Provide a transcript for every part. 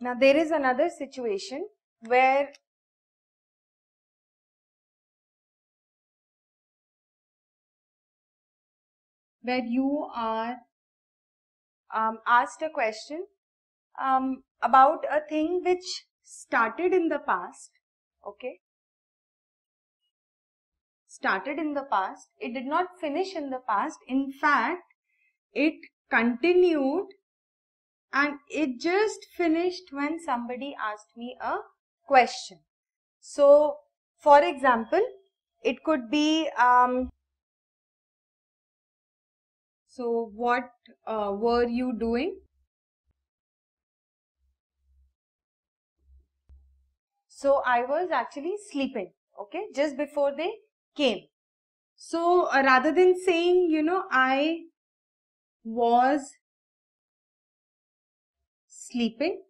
Now there is another situation where where you are um, asked a question um, about a thing which started in the past, okay? Started in the past. It did not finish in the past. In fact, it continued and it just finished when somebody asked me a question. So, for example, it could be, um, so what uh, were you doing? So I was actually sleeping, okay, just before they came. So uh, rather than saying, you know, I was sleeping,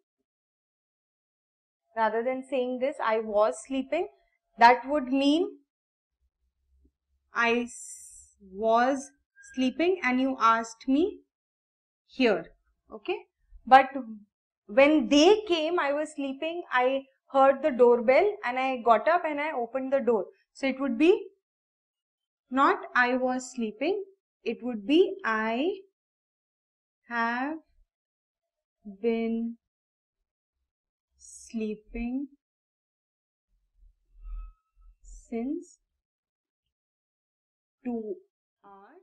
rather than saying this, I was sleeping, that would mean I was sleeping and you asked me here, okay. But when they came, I was sleeping, I heard the doorbell and I got up and I opened the door. So it would be not I was sleeping, it would be I have been sleeping since 2 hours.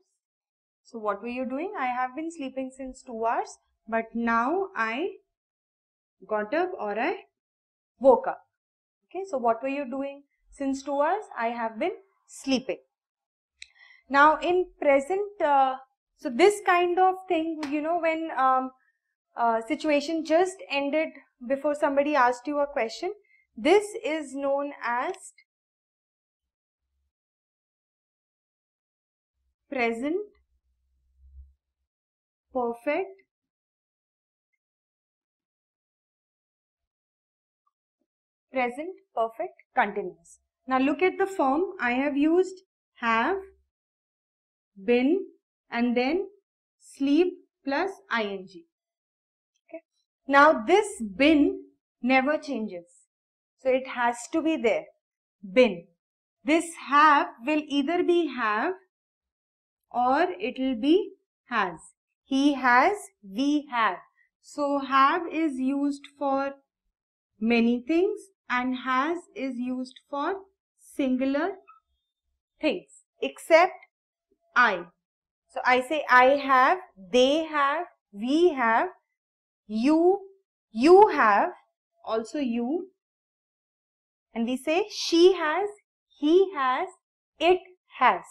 So what were you doing? I have been sleeping since 2 hours but now I got up or I woke up. Okay, so what were you doing since 2 hours? I have been sleeping. Now in present, uh, so this kind of thing, you know, when um, uh, situation just ended before somebody asked you a question, this is known as present perfect present perfect continuous. Now look at the form. I have used have, been and then sleep plus ing. Now this been never changes. So it has to be there. Been. This have will either be have or it will be has. He has, we have. So have is used for many things and has is used for singular things except I. So I say I have, they have, we have, you, you have, also you. And we say she has, he has, it has.